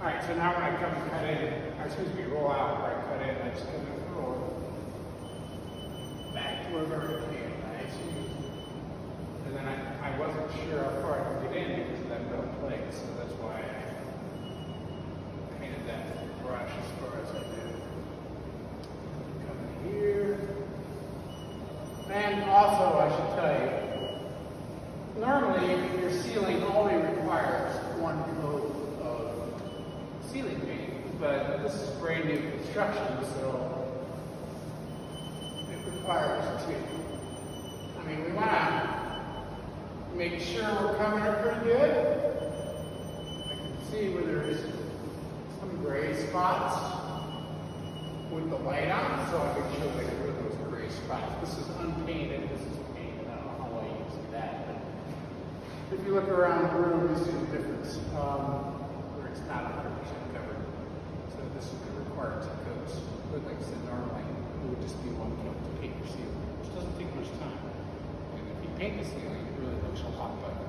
All right, so now when I come and cut in, excuse me, roll out where I cut in, I just come in forward. Back to where I came, nice and. And then I, I wasn't sure how far I could get in because of that metal plate, so that's why I painted that brush as far as I did. Come here. And also, I should tell you, normally your ceiling only requires ceiling paint, but this is brand new construction, so it requires two. I mean, we want to make sure we're coming up pretty good. I can see where there's some gray spots with the light on, so I they get rid of those gray spots. This is unpainted, this is painted. I don't know why you can see that, but if you look around the room, you see the difference, cards that goes, but like I said, in it would just be one coat to paint your ceiling, which doesn't take much time. And if you paint the ceiling, it really looks a lot better.